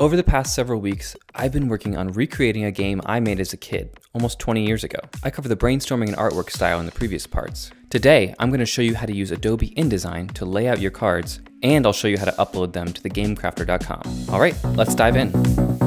Over the past several weeks, I've been working on recreating a game I made as a kid, almost 20 years ago. I covered the brainstorming and artwork style in the previous parts. Today, I'm going to show you how to use Adobe InDesign to lay out your cards, and I'll show you how to upload them to thegamecrafter.com. Alright, let's dive in.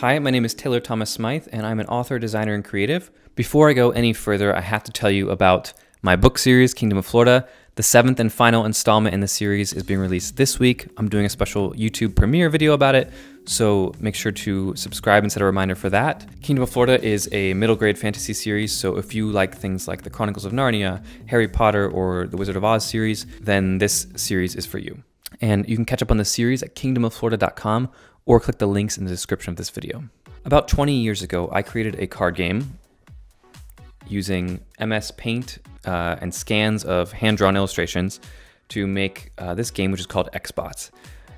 Hi, my name is Taylor Thomas Smythe, and I'm an author, designer, and creative. Before I go any further, I have to tell you about my book series, Kingdom of Florida. The seventh and final installment in the series is being released this week. I'm doing a special YouTube premiere video about it, so make sure to subscribe and set a reminder for that. Kingdom of Florida is a middle grade fantasy series, so if you like things like the Chronicles of Narnia, Harry Potter, or the Wizard of Oz series, then this series is for you. And you can catch up on the series at kingdomofflorida.com or click the links in the description of this video. About 20 years ago, I created a card game using MS Paint uh, and scans of hand-drawn illustrations to make uh, this game, which is called Xbots.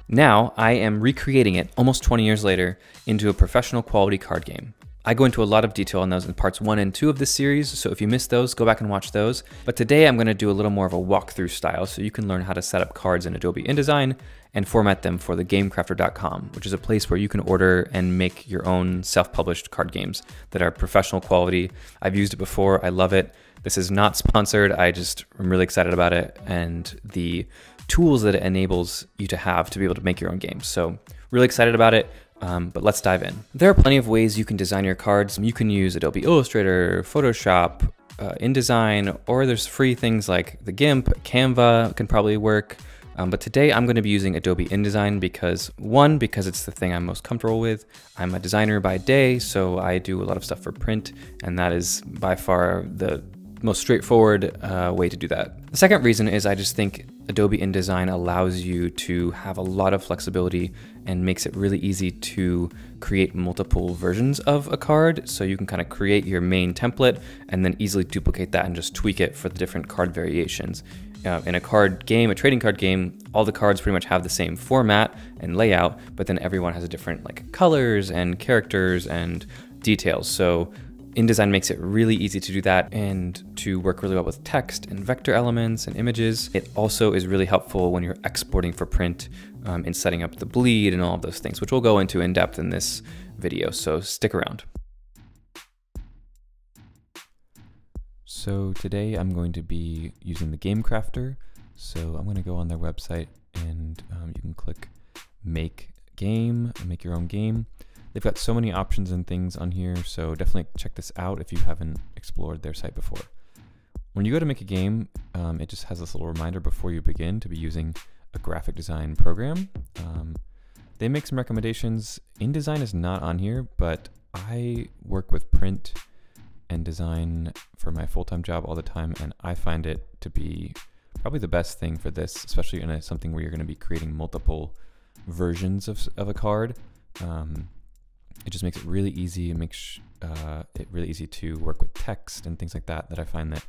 Now, I am recreating it almost 20 years later into a professional quality card game. I go into a lot of detail on those in parts one and two of this series, so if you missed those, go back and watch those. But today I'm gonna do a little more of a walkthrough style so you can learn how to set up cards in Adobe InDesign and format them for thegamecrafter.com, which is a place where you can order and make your own self-published card games that are professional quality. I've used it before, I love it. This is not sponsored, I just am really excited about it and the tools that it enables you to have to be able to make your own games. So really excited about it. Um, but let's dive in. There are plenty of ways you can design your cards. You can use Adobe Illustrator, Photoshop, uh, InDesign, or there's free things like the GIMP, Canva can probably work. Um, but today I'm going to be using Adobe InDesign because one, because it's the thing I'm most comfortable with. I'm a designer by day, so I do a lot of stuff for print, and that is by far the most straightforward uh, way to do that. The second reason is I just think Adobe InDesign allows you to have a lot of flexibility and makes it really easy to create multiple versions of a card. So you can kind of create your main template and then easily duplicate that and just tweak it for the different card variations. Uh, in a card game, a trading card game, all the cards pretty much have the same format and layout, but then everyone has a different like colors and characters and details. So InDesign makes it really easy to do that and to work really well with text and vector elements and images. It also is really helpful when you're exporting for print um, in setting up the bleed and all of those things, which we'll go into in depth in this video, so stick around. So today I'm going to be using the Game Crafter. So I'm going to go on their website and um, you can click Make Game, make your own game. They've got so many options and things on here, so definitely check this out if you haven't explored their site before. When you go to make a game, um, it just has this little reminder before you begin to be using a graphic design program. Um, they make some recommendations. InDesign is not on here, but I work with print and design for my full-time job all the time, and I find it to be probably the best thing for this, especially in a, something where you're going to be creating multiple versions of, of a card. Um, it just makes it really easy. It makes uh, it really easy to work with text and things like that. That I find that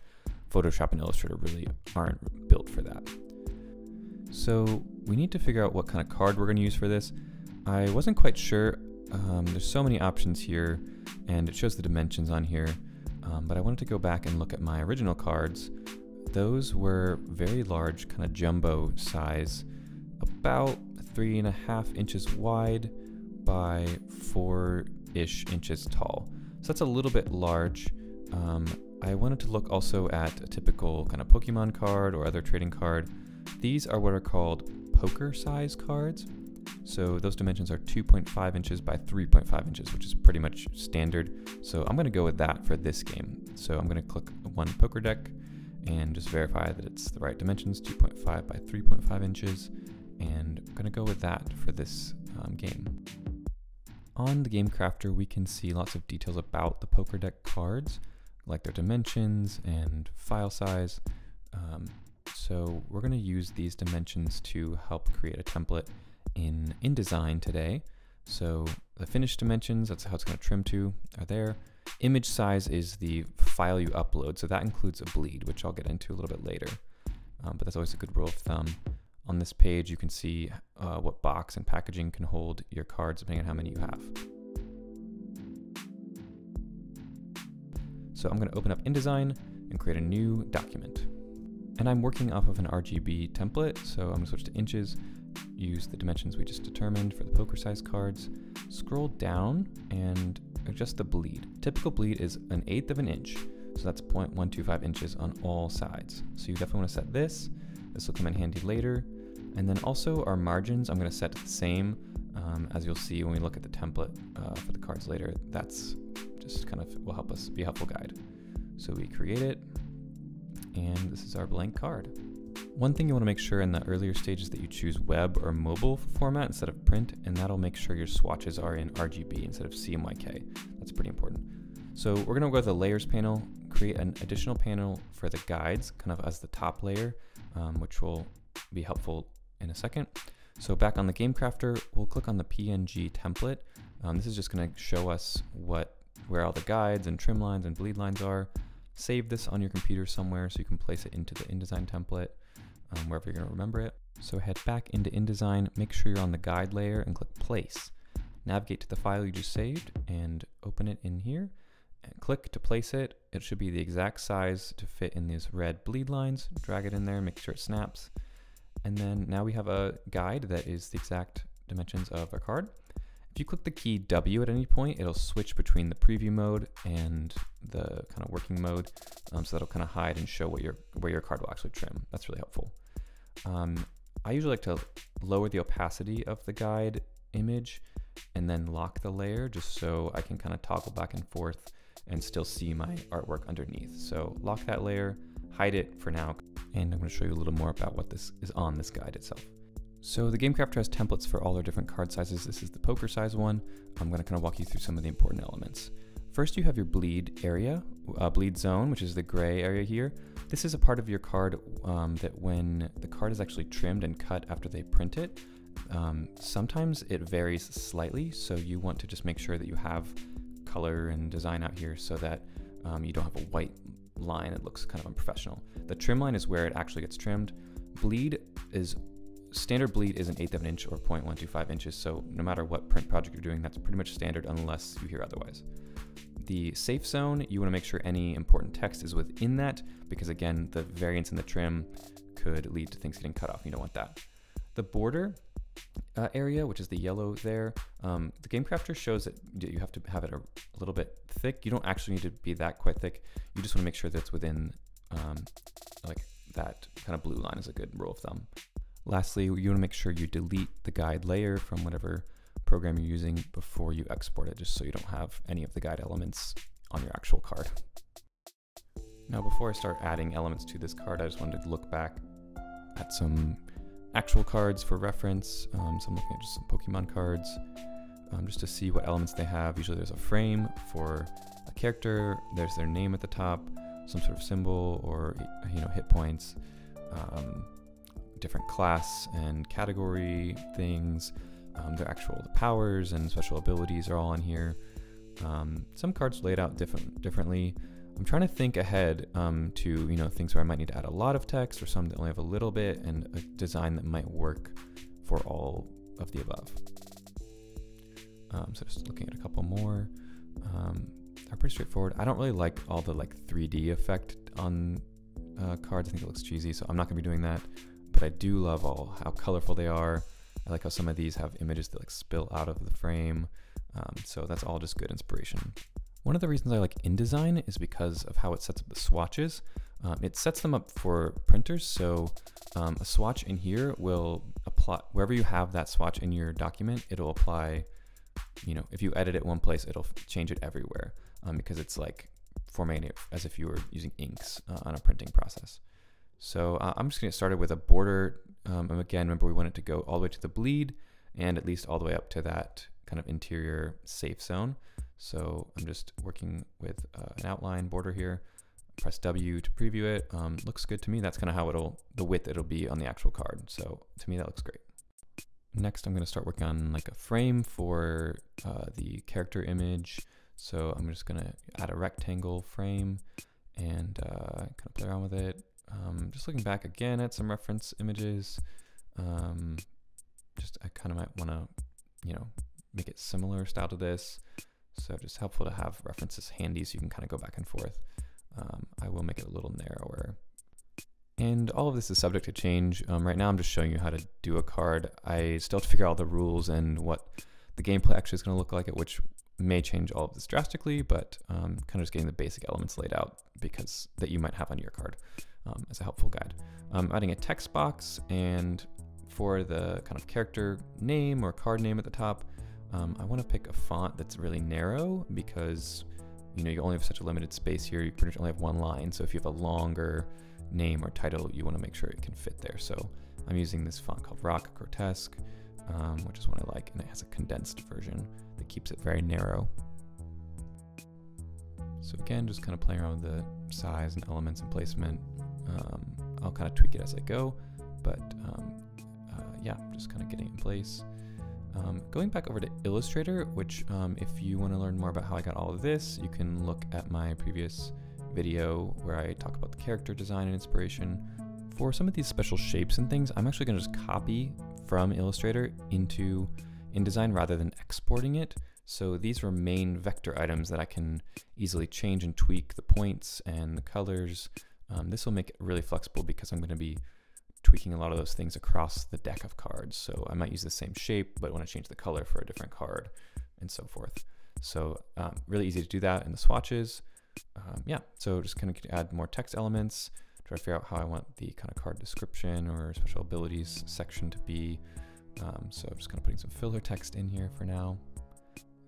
Photoshop and Illustrator really aren't built for that. So we need to figure out what kind of card we're going to use for this. I wasn't quite sure. Um, there's so many options here, and it shows the dimensions on here. Um, but I wanted to go back and look at my original cards. Those were very large, kind of jumbo size, about three and a half inches wide by four-ish inches tall. So that's a little bit large. Um, I wanted to look also at a typical kind of Pokemon card or other trading card. These are what are called poker size cards. So those dimensions are 2.5 inches by 3.5 inches, which is pretty much standard. So I'm going to go with that for this game. So I'm going to click one poker deck and just verify that it's the right dimensions, 2.5 by 3.5 inches. And I'm going to go with that for this um, game. On the Game Crafter, we can see lots of details about the poker deck cards, like their dimensions and file size. Um, so we're going to use these dimensions to help create a template in InDesign today. So the finished dimensions, that's how it's going to trim to, are there. Image size is the file you upload, so that includes a bleed, which I'll get into a little bit later. Um, but that's always a good rule of thumb. On this page, you can see uh, what box and packaging can hold your cards depending on how many you have. So I'm going to open up InDesign and create a new document. And I'm working off of an RGB template, so I'm to switch to inches, use the dimensions we just determined for the poker size cards, scroll down and adjust the bleed. Typical bleed is an eighth of an inch, so that's 0.125 inches on all sides. So you definitely want to set this. This will come in handy later. And then also our margins, I'm going to set to the same um, as you'll see when we look at the template uh, for the cards later. That's just kind of will help us be a helpful guide. So we create it, and this is our blank card. One thing you want to make sure in the earlier stages that you choose web or mobile format instead of print, and that'll make sure your swatches are in RGB instead of CMYK. That's pretty important. So we're going to go to the layers panel, create an additional panel for the guides, kind of as the top layer, um, which will be helpful in a second. So back on the Game Crafter, we'll click on the PNG template. Um, this is just going to show us what where all the guides and trim lines and bleed lines are. Save this on your computer somewhere so you can place it into the InDesign template, um, wherever you're going to remember it. So head back into InDesign, make sure you're on the guide layer and click Place. Navigate to the file you just saved and open it in here. And click to place it. It should be the exact size to fit in these red bleed lines. Drag it in there, make sure it snaps. And then now we have a guide that is the exact dimensions of our card. If you click the key W at any point, it'll switch between the preview mode and the kind of working mode. Um, so that'll kind of hide and show what your where your card will actually trim. That's really helpful. Um, I usually like to lower the opacity of the guide image and then lock the layer just so I can kind of toggle back and forth and still see my artwork underneath. So lock that layer, hide it for now, and I'm going to show you a little more about what this is on this guide itself. So the GameCrafter has templates for all our different card sizes. This is the poker size one. I'm going to kind of walk you through some of the important elements. First, you have your bleed area, uh, bleed zone, which is the gray area here. This is a part of your card um, that when the card is actually trimmed and cut after they print it, um, sometimes it varies slightly. So you want to just make sure that you have color and design out here so that um, you don't have a white line it looks kind of unprofessional. The trim line is where it actually gets trimmed. Bleed is standard bleed is an eighth of an inch or 0.125 inches. So no matter what print project you're doing, that's pretty much standard unless you hear otherwise. The safe zone, you want to make sure any important text is within that because again, the variance in the trim could lead to things getting cut off. You don't want that. The border uh, area, which is the yellow there, um, the Game Crafter shows that you have to have it a, little bit thick. You don't actually need to be that quite thick. You just want to make sure that it's within um, like that kind of blue line is a good rule of thumb. Lastly, you want to make sure you delete the guide layer from whatever program you're using before you export it, just so you don't have any of the guide elements on your actual card. Now, before I start adding elements to this card, I just wanted to look back at some actual cards for reference. Um, so I'm looking at just some Pokemon cards, um, just to see what elements they have. Usually there's a frame for a character, there's their name at the top, some sort of symbol or you know hit points. Um, different class and category things. Um, their actual powers and special abilities are all in here. Um, some cards laid out different differently. I'm trying to think ahead um, to you know things where I might need to add a lot of text or some that only have a little bit and a design that might work for all of the above. Um, so just looking at a couple more. Um, they're pretty straightforward. I don't really like all the like 3D effect on uh, cards. I think it looks cheesy, so I'm not gonna be doing that but I do love all how colorful they are. I like how some of these have images that like spill out of the frame. Um, so that's all just good inspiration. One of the reasons I like InDesign is because of how it sets up the swatches. Um, it sets them up for printers. So um, a swatch in here will apply wherever you have that swatch in your document, it'll apply, you know, if you edit it one place, it'll change it everywhere um, because it's like formatting it as if you were using inks uh, on a printing process. So uh, I'm just going to get started with a border. Um, again, remember we want it to go all the way to the bleed and at least all the way up to that kind of interior safe zone. So I'm just working with uh, an outline border here. Press W to preview it. Um, looks good to me. That's kind of how it'll, the width it'll be on the actual card. So to me, that looks great. Next, I'm going to start working on like a frame for uh, the character image. So I'm just going to add a rectangle frame and uh, kind of play around with it. Um, just looking back again at some reference images, um, just I kind of might want to, you know, make it similar style to this. So just helpful to have references handy so you can kind of go back and forth. Um, I will make it a little narrower. And all of this is subject to change. Um, right now I'm just showing you how to do a card. I still have to figure out the rules and what the gameplay actually is going to look like, which may change all of this drastically, but um, kind of just getting the basic elements laid out because that you might have on your card um, as a helpful guide. I'm adding a text box and for the kind of character name or card name at the top, um, I want to pick a font that's really narrow because you know you only have such a limited space here. You pretty much only have one line, so if you have a longer name or title, you want to make sure it can fit there. So I'm using this font called Roc Grotesk, um, which is one I like, and it has a condensed version that keeps it very narrow. So again, just kind of playing around with the size and elements and placement. Um, I'll kind of tweak it as I go, but um, uh, yeah, just kind of getting it in place. Um, going back over to Illustrator, which um, if you want to learn more about how I got all of this, you can look at my previous video where I talk about the character design and inspiration. For some of these special shapes and things, I'm actually going to just copy from Illustrator into InDesign rather than exporting it. So these are main vector items that I can easily change and tweak the points and the colors. Um, this will make it really flexible because I'm going to be tweaking a lot of those things across the deck of cards. So I might use the same shape, but want to change the color for a different card and so forth. So um, really easy to do that in the swatches. Um, yeah, so just kind of add more text elements, try to figure out how I want the kind of card description or special abilities section to be. Um, so I'm just kind of putting some filler text in here for now.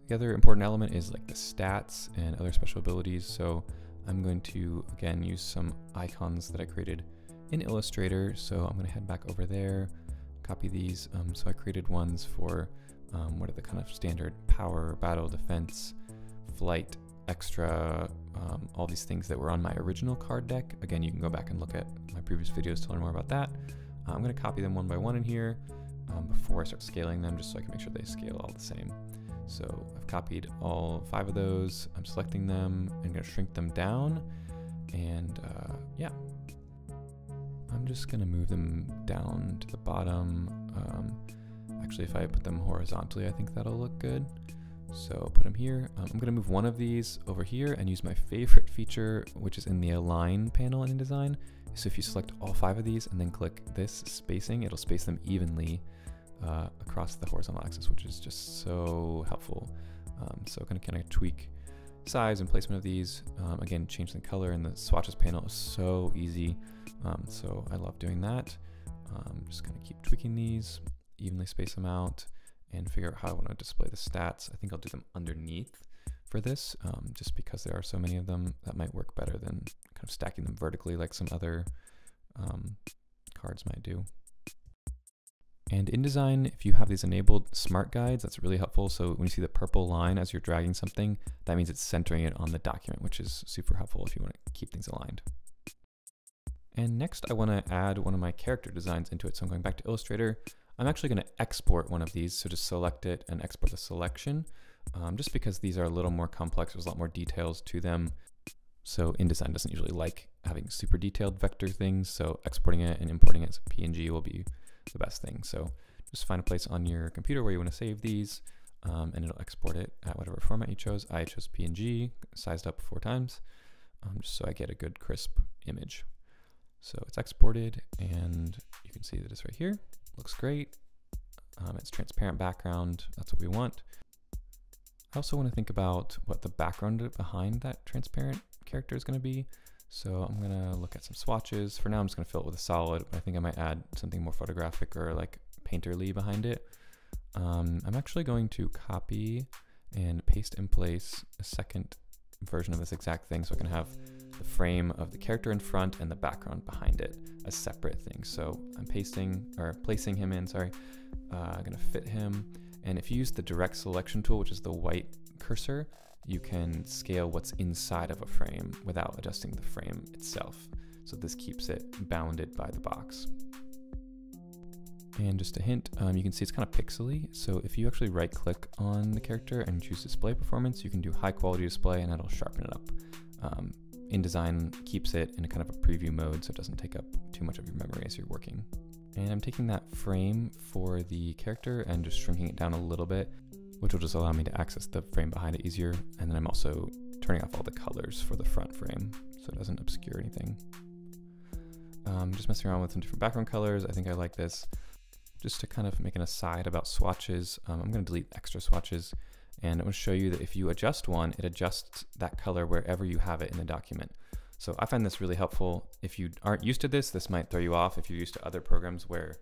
The other important element is like the stats and other special abilities. So I'm going to, again, use some icons that I created in Illustrator. So I'm going to head back over there, copy these. Um, so I created ones for um, what are the kind of standard power, battle, defense, flight, extra, um, all these things that were on my original card deck. Again, you can go back and look at my previous videos to learn more about that. Uh, I'm going to copy them one by one in here um, before I start scaling them, just so I can make sure they scale all the same. So I've copied all five of those. I'm selecting them. I'm going to shrink them down. And uh, yeah, I'm just to move them down to the bottom. Um, actually, if I put them horizontally, I think that'll look good. So put them here. Um, I'm to move one of these over here and use my favorite feature, which is in the Align panel in InDesign. So if you select all five of these and then click this spacing, it'll space them evenly uh, across the horizontal axis, which is just so helpful. Um, so going to kind of tweak size and placement of these. Um, again, change the color in the swatches panel is so easy. Um, so I love doing that. Um, just going to keep tweaking these, evenly space them out, and figure out how I want to display the stats. I think I'll do them underneath for this, um, just because there are so many of them that might work better than kind of stacking them vertically like some other um, cards might do. And InDesign, if you have these enabled smart guides, that's really helpful. So when you see the purple line as you're dragging something, that means it's centering it on the document, which is super helpful if you want to keep things aligned. And next I want to add one of my character designs into it. So I'm going back to Illustrator. I'm actually going to export one of these. So just select it and export the selection, um, just because these are a little more complex. There's a lot more details to them. So InDesign doesn't usually like having super detailed vector things. So exporting it and importing it as a PNG will be the best thing. So just find a place on your computer where you want to save these um, and it'll export it at whatever format you chose. I chose PNG, sized up four times, um, just so I get a good crisp image. So it's exported and you can see that it's right here. Looks great. Um, it's transparent background. That's what we want. I also want to think about what the background behind that transparent character is going to be. So I'm gonna look at some swatches. For now, I'm just gonna fill it with a solid. I think I might add something more photographic or like painterly behind it. Um, I'm actually going to copy and paste in place a second version of this exact thing. So I can have the frame of the character in front and the background behind it as separate things. So I'm pasting or placing him in, sorry. Uh, I'm gonna fit him. And if you use the direct selection tool, which is the white cursor, you can scale what's inside of a frame without adjusting the frame itself. So this keeps it bounded by the box. And just a hint, um, you can see it's kind of pixely. So if you actually right click on the character and choose display performance, you can do high quality display and that'll sharpen it up. Um, InDesign keeps it in a kind of a preview mode so it doesn't take up too much of your memory as you're working. And I'm taking that frame for the character and just shrinking it down a little bit which will just allow me to access the frame behind it easier. And then I'm also turning off all the colors for the front frame so it doesn't obscure anything. Um, just messing around with some different background colors. I think I like this. Just to kind of make an aside about swatches, um, I'm going to delete extra swatches and going to show you that if you adjust one, it adjusts that color wherever you have it in the document. So I find this really helpful. If you aren't used to this, this might throw you off. If you're used to other programs where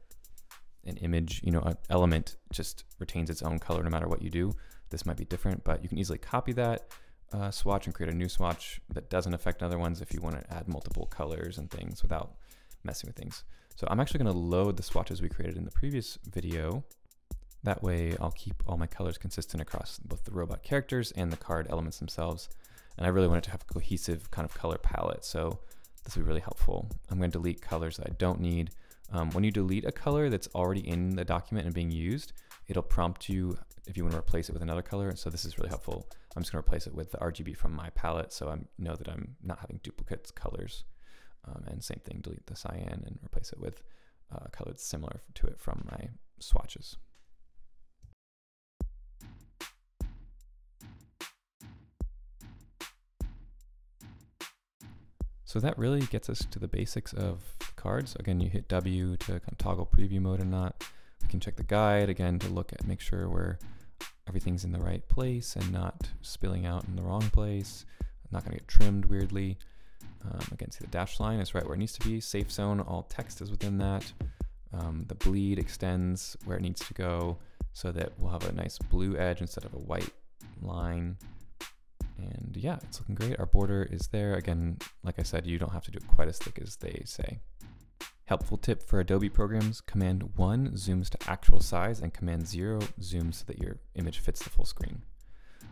an image, you know, an element just retains its own color no matter what you do, this might be different, but you can easily copy that uh, swatch and create a new swatch that doesn't affect other ones if you want to add multiple colors and things without messing with things. So I'm actually going to load the swatches we created in the previous video. That way I'll keep all my colors consistent across both the robot characters and the card elements themselves. And I really want it to have a cohesive kind of color palette. So this will be really helpful. I'm going to delete colors that I don't need. Um, when you delete a color that's already in the document and being used, it'll prompt you if you want to replace it with another color. So this is really helpful. I'm just going to replace it with the RGB from my palette so I know that I'm not having duplicate colors. Um, and same thing, delete the cyan and replace it with a color that's similar to it from my swatches. So that really gets us to the basics of cards. Again, you hit W to kind of toggle preview mode or not. We can check the guide again to look at, make sure where everything's in the right place and not spilling out in the wrong place. Not gonna get trimmed weirdly. Um, again, see the dash line is right where it needs to be. Safe zone, all text is within that. Um, the bleed extends where it needs to go so that we'll have a nice blue edge instead of a white line. And yeah, it's looking great. Our border is there. Again, like I said, you don't have to do it quite as thick as they say. Helpful tip for Adobe programs, Command 1 zooms to actual size and Command 0 zooms so that your image fits the full screen.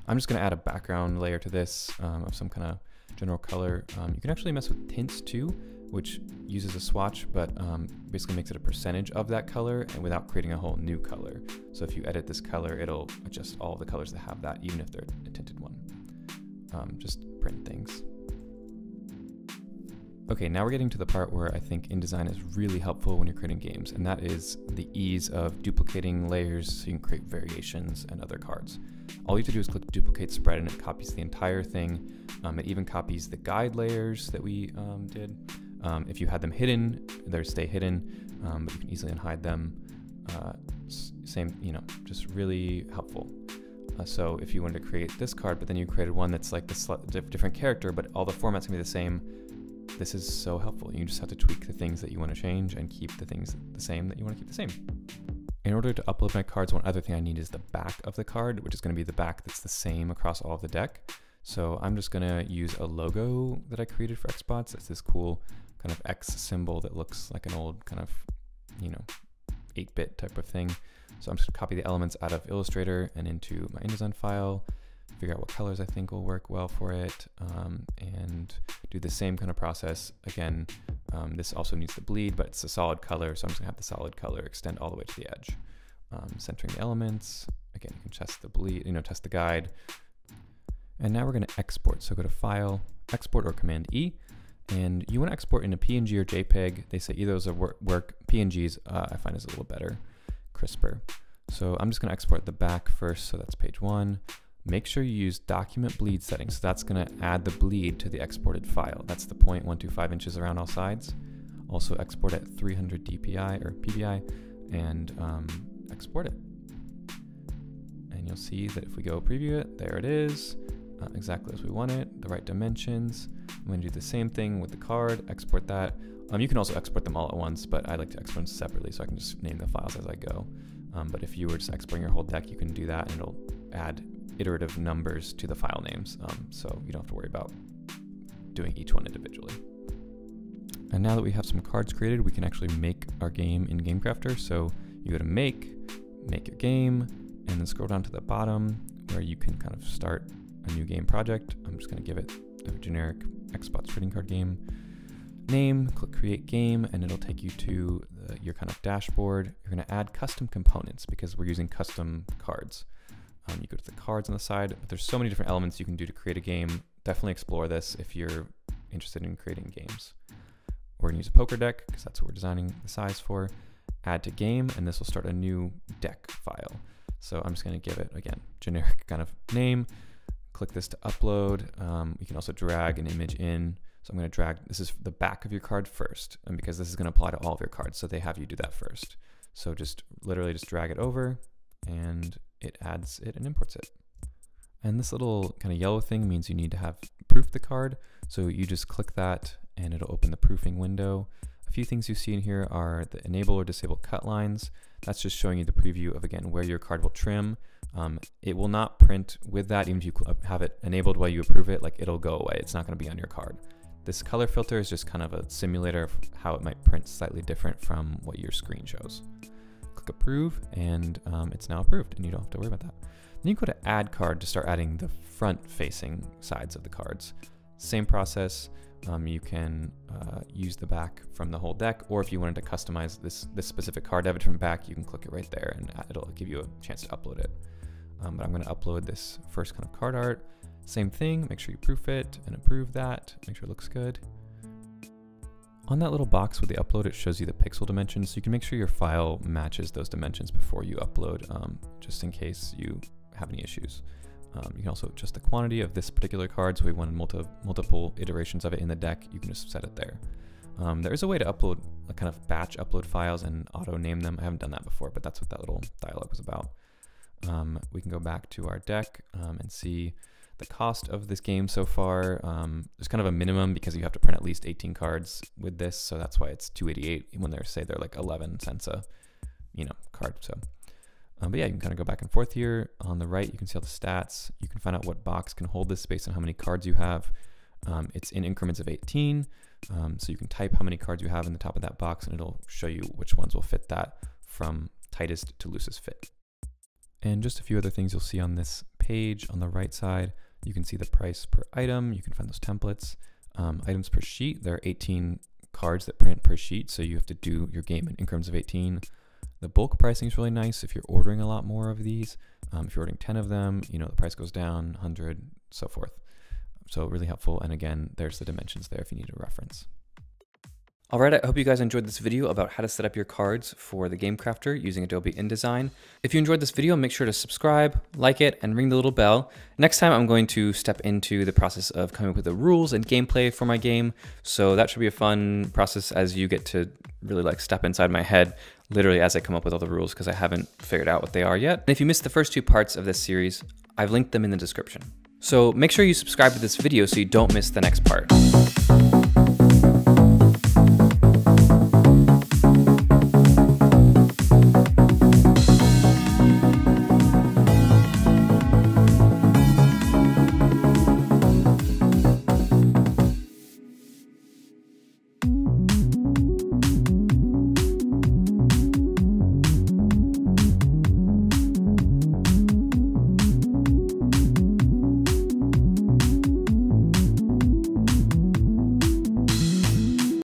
I'm just going to add a background layer to this um, of some kind of general color. Um, you can actually mess with tints too, which uses a swatch, but um, basically makes it a percentage of that color and without creating a whole new color. So if you edit this color, it'll adjust all the colors that have that, even if they're a tinted one. Um, just print things. Okay, now we're getting to the part where I think InDesign is really helpful when you're creating games, and that is the ease of duplicating layers so you can create variations and other cards. All you have to do is click duplicate spread and it copies the entire thing. Um, it even copies the guide layers that we um, did. Um, if you had them hidden, they stay hidden, um, but you can easily unhide them. Uh, same, you know, just really helpful. Uh, so if you wanted to create this card, but then you created one that's like this different character, but all the formats can be the same, this is so helpful. You just have to tweak the things that you want to change and keep the things the same that you want to keep the same. In order to upload my cards, one other thing I need is the back of the card, which is going to be the back that's the same across all of the deck. So I'm just going to use a logo that I created for Xbots. It's this cool kind of X symbol that looks like an old kind of, you know, 8-bit type of thing. So I'm just to copy the elements out of Illustrator and into my InDesign file figure out what colors I think will work well for it, um, and do the same kind of process. Again, um, this also needs to bleed, but it's a solid color, so I'm just gonna have the solid color extend all the way to the edge. Um, centering the elements, again, you can test the bleed, you know, test the guide. And now we're gonna export. So go to File, Export or Command E, and you wanna export in a PNG or JPEG. They say either those work, work. PNGs uh, I find is a little better, crisper. So I'm just gonna export the back first, so that's page one. Make sure you use document bleed settings. So that's gonna add the bleed to the exported file. That's the 0.125 inches around all sides. Also export at 300 dpi or ppi and um, export it. And you'll see that if we go preview it, there it is, uh, exactly as we want it, the right dimensions. I'm gonna do the same thing with the card, export that. Um, you can also export them all at once, but I like to export them separately so I can just name the files as I go. Um, but if you were just exporting your whole deck, you can do that and it'll add iterative numbers to the file names, um, so you don't have to worry about doing each one individually. And now that we have some cards created, we can actually make our game in Game Crafter. So you go to Make, Make Your Game, and then scroll down to the bottom where you can kind of start a new game project. I'm just going to give it a generic Xbots trading card game name, click Create Game, and it'll take you to the, your kind of dashboard. You're going to add custom components because we're using custom cards. Um, you go to the cards on the side. But there's so many different elements you can do to create a game. Definitely explore this if you're interested in creating games. We're gonna use a poker deck because that's what we're designing the size for. Add to game, and this will start a new deck file. So I'm just going to give it, again, generic kind of name. Click this to upload. Um, you can also drag an image in. So I'm going to drag, this is the back of your card first, and because this is going to apply to all of your cards, so they have you do that first. So just literally just drag it over, and it adds it and imports it. And this little kind of yellow thing means you need to have proofed the card. So you just click that and it'll open the proofing window. A few things you see in here are the enable or disable cut lines. That's just showing you the preview of, again, where your card will trim. Um, it will not print with that, even if you have it enabled while you approve it, like it'll go away. It's not gonna be on your card. This color filter is just kind of a simulator of how it might print slightly different from what your screen shows. Click approve and um, it's now approved and you don't have to worry about that. Then you go to add card to start adding the front facing sides of the cards. Same process, um, you can uh, use the back from the whole deck, or if you wanted to customize this, this specific card, it from back, you can click it right there and it'll give you a chance to upload it. Um, but I'm gonna upload this first kind of card art. Same thing, make sure you proof it and approve that, make sure it looks good. On that little box with the upload, it shows you the pixel dimensions, so you can make sure your file matches those dimensions before you upload, um, just in case you have any issues. Um, you can also adjust the quantity of this particular card, so we wanted multi multiple iterations of it in the deck, you can just set it there. Um, there is a way to upload, a kind of batch upload files and auto name them. I haven't done that before, but that's what that little dialog was about. Um, we can go back to our deck um, and see the cost of this game so far. Um, kind of a minimum because you have to print at least 18 cards with this, so that's why it's 288 when they're say they're like 11 cents a, you know, card. So um, but yeah, you can kind of go back and forth here. On the right, you can see all the stats. You can find out what box can hold this based on how many cards you have. Um, it's in increments of 18. Um, so you can type how many cards you have in the top of that box and it'll show you which ones will fit that from tightest to loosest fit. And just a few other things you'll see on this page on the right side. You can see the price per item. You can find those templates. Um, items per sheet, there are 18 cards that print per sheet. So you have to do your game in increments of 18. The bulk pricing is really nice if you're ordering a lot more of these. Um, if you're ordering 10 of them, you know, the price goes down, 100, so forth. So really helpful. And again, there's the dimensions there if you need a reference. All right, I hope you guys enjoyed this video about how to set up your cards for the Game Crafter using Adobe InDesign. If you enjoyed this video, make sure to subscribe, like it, and ring the little bell. Next time, I'm going to step into the process of coming up with the rules and gameplay for my game. So that should be a fun process as you get to really like step inside my head literally as I come up with all the rules because I haven't figured out what they are yet. And if you missed the first two parts of this series, I've linked them in the description. So make sure you subscribe to this video so you don't miss the next part.